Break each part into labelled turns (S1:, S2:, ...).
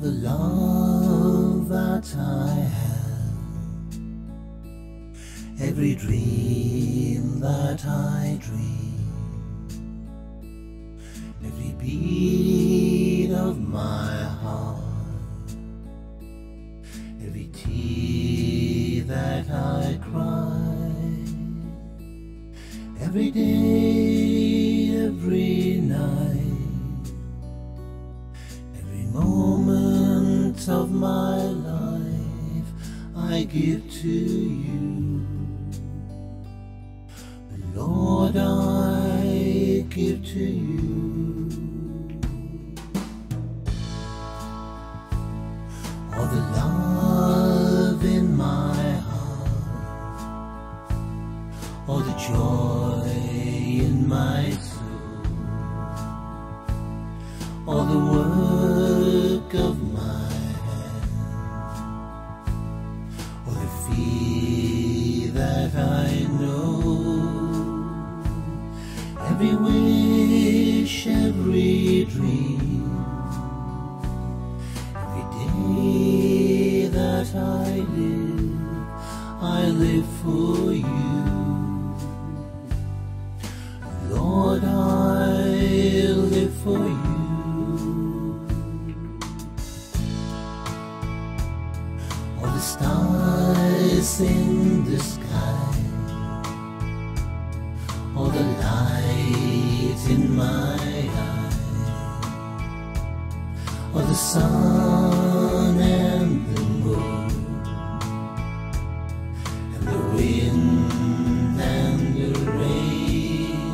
S1: the love that I have, every dream that I dream, every beat of my heart, every tear that I cry, every day, I give to you. Lord, I give to you. All the love in my heart, all the joy in my soul every wish, every dream, every day that I live, I live for you. Lord, I live for you. All the stars in the sky, my eye, all the sun and the moon, and the wind and the rain,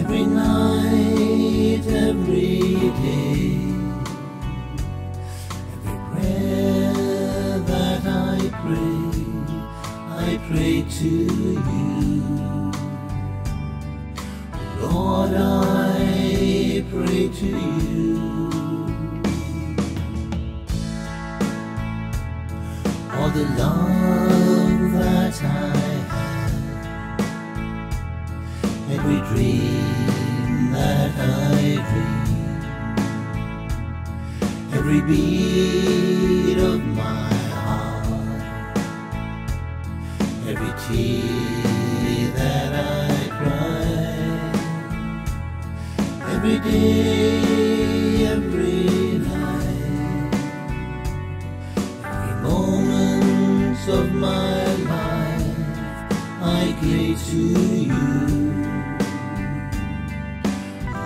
S1: every night, every day. Every prayer that I pray, I pray to you. Lord, I pray to you. All the love that I have, every dream that I dream every beat of my heart, every tear that every day, every night, every moment of my life, I give to you.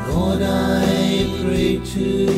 S1: Lord, I pray to